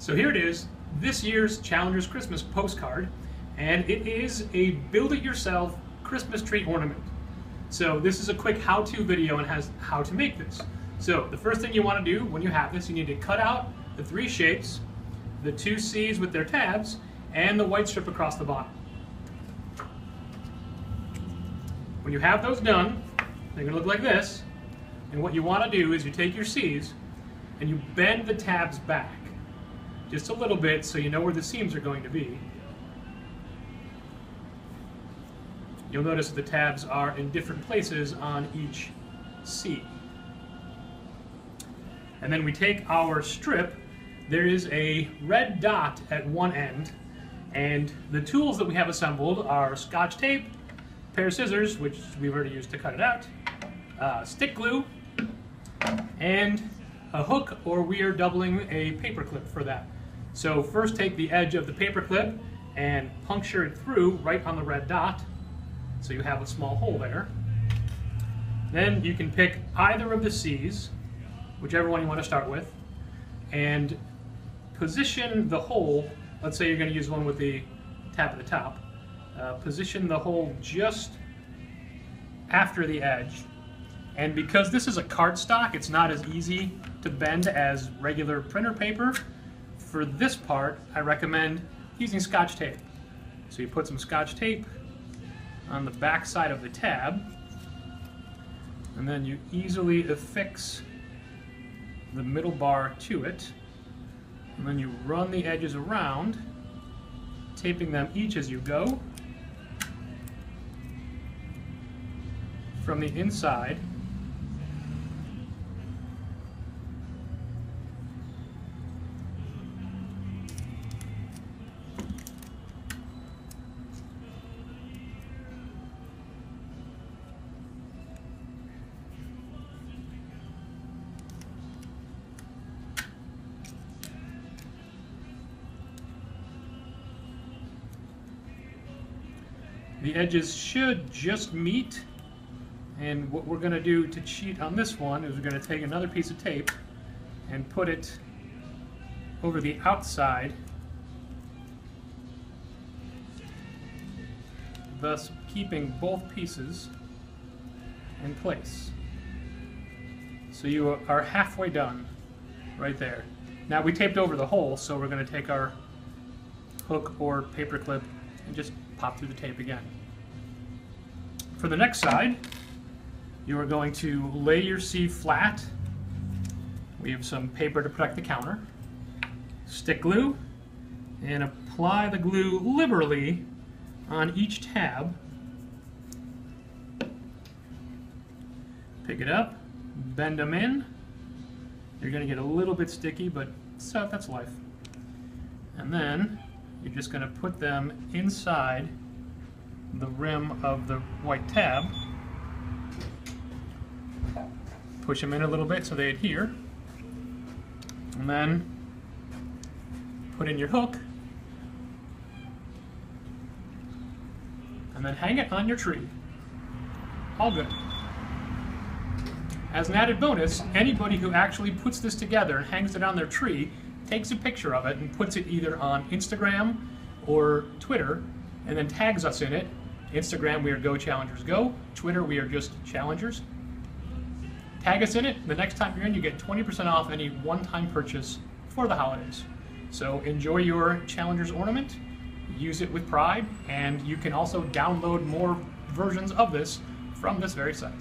So here it is, this year's Challengers Christmas postcard, and it is a build-it-yourself Christmas tree ornament. So this is a quick how-to video and has how to make this. So the first thing you want to do when you have this, you need to cut out the three shapes, the two C's with their tabs, and the white strip across the bottom. When you have those done, they're going to look like this. And what you want to do is you take your C's and you bend the tabs back just a little bit so you know where the seams are going to be. You'll notice the tabs are in different places on each C. And then we take our strip, there is a red dot at one end, and the tools that we have assembled are scotch tape, pair of scissors, which we've already used to cut it out, uh, stick glue, and a hook, or we are doubling a paper clip for that. So first take the edge of the paper clip and puncture it through right on the red dot, so you have a small hole there. Then you can pick either of the C's, whichever one you want to start with, and position the hole, let's say you're going to use one with the tap at the top, uh, position the hole just after the edge. And because this is a cardstock, it's not as easy to bend as regular printer paper. For this part, I recommend using scotch tape. So you put some scotch tape on the back side of the tab, and then you easily affix the middle bar to it, and then you run the edges around, taping them each as you go. From the inside, The edges should just meet. And what we're going to do to cheat on this one is we're going to take another piece of tape and put it over the outside, thus keeping both pieces in place. So you are halfway done right there. Now we taped over the hole, so we're going to take our hook or paper clip and just pop through the tape again. For the next side, you are going to lay your C flat. We have some paper to protect the counter. Stick glue and apply the glue liberally on each tab. Pick it up, bend them in. You're going to get a little bit sticky, but so that's life. And then you're just going to put them inside the rim of the white tab. Push them in a little bit so they adhere. And then put in your hook. And then hang it on your tree. All good. As an added bonus, anybody who actually puts this together and hangs it on their tree takes a picture of it and puts it either on Instagram or Twitter and then tags us in it. Instagram, we are Go Challengers Go. Twitter, we are just Challengers. Tag us in it. The next time you're in, you get 20% off any one-time purchase for the holidays. So enjoy your Challengers ornament, use it with pride, and you can also download more versions of this from this very site.